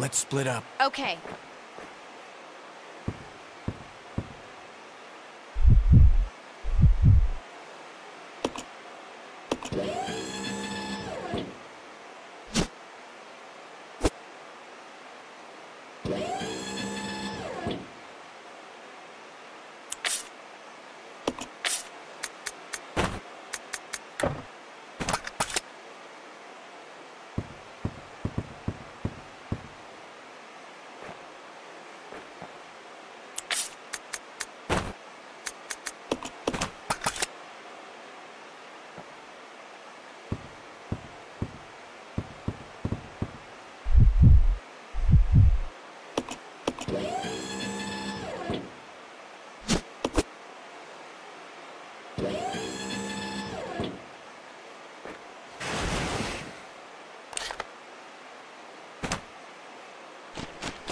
Let's split up. Okay.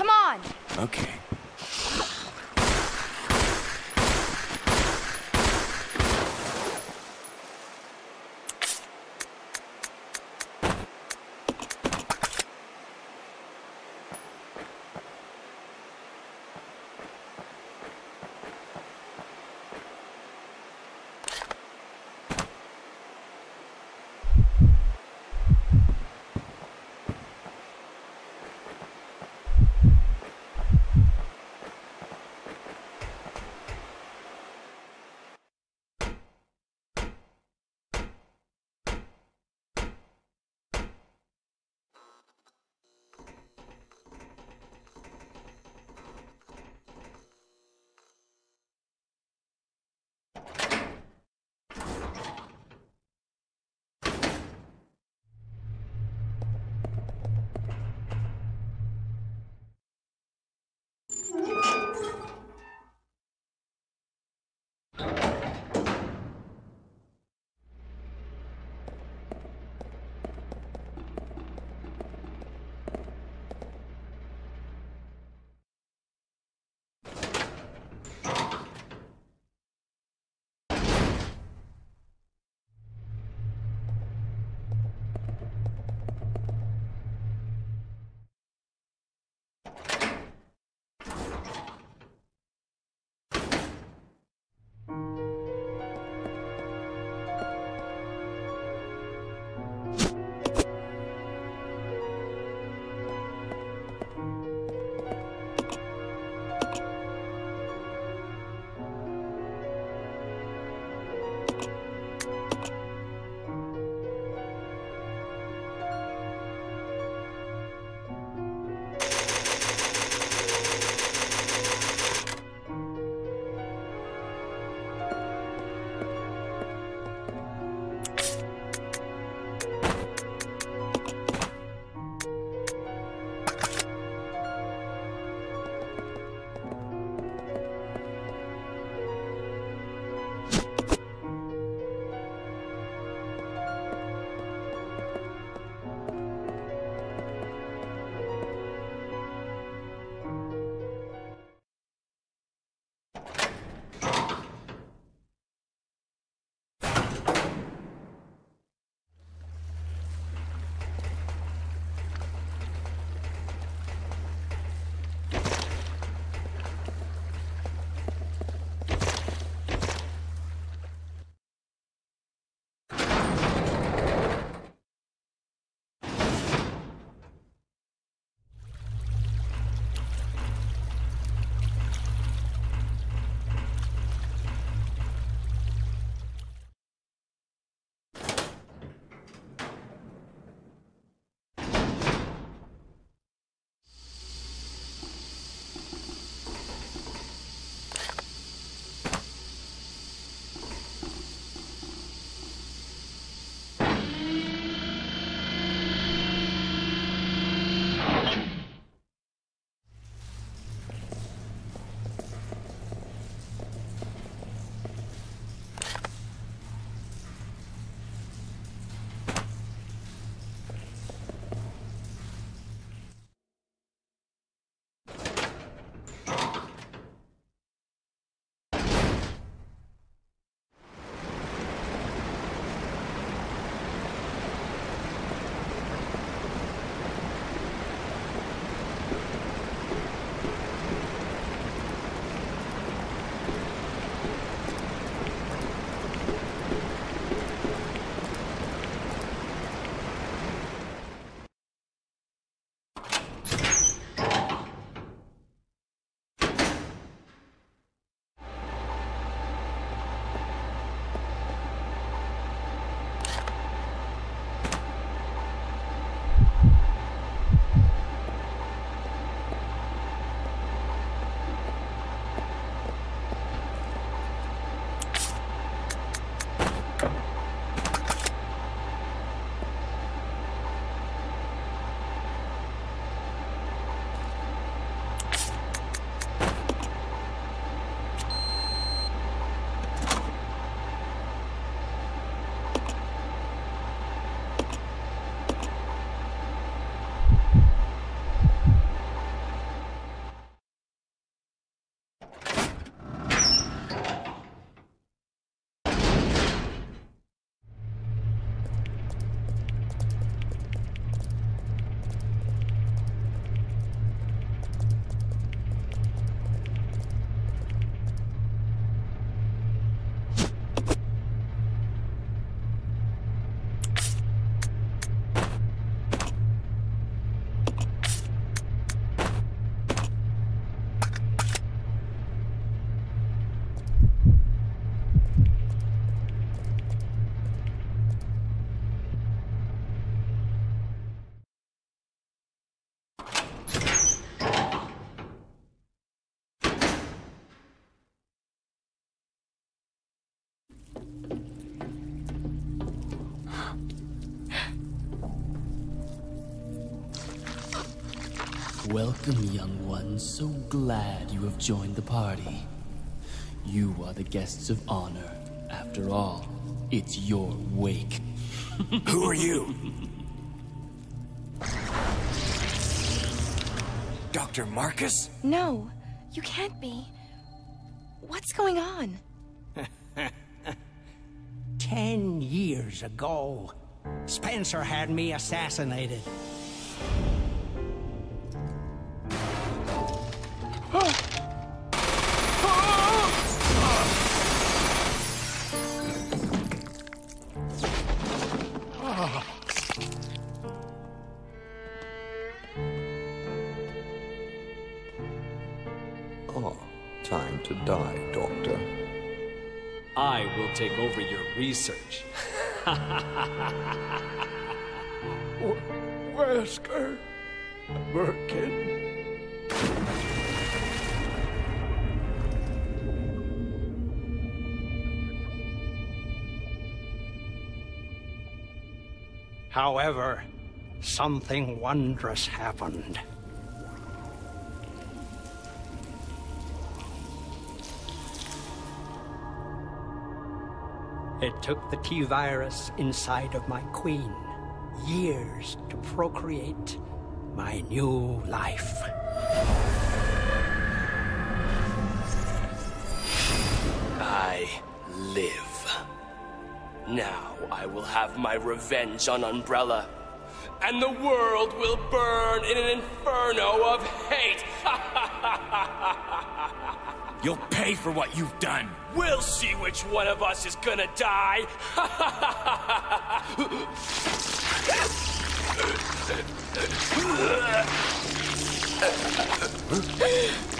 Come on. Okay. Welcome, young ones. So glad you have joined the party. You are the guests of honor. After all, it's your wake. Who are you? Dr. Marcus? No, you can't be. What's going on? Ten years ago, Spencer had me assassinated. To die, Doctor. I will take over your research. Wesker, Birkin. However, something wondrous happened. Took the T virus inside of my queen years to procreate my new life. I live. Now I will have my revenge on Umbrella. And the world will burn in an inferno of hate. You'll pay for what you've done. We'll see which one of us is gonna die.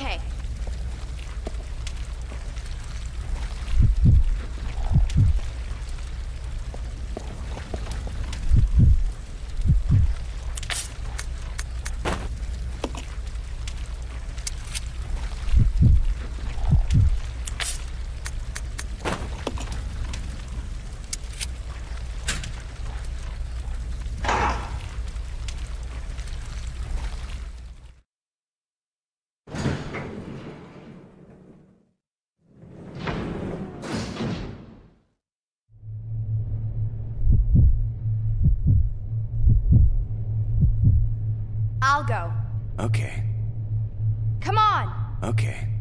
Okay. Go. Okay, Come on! okay.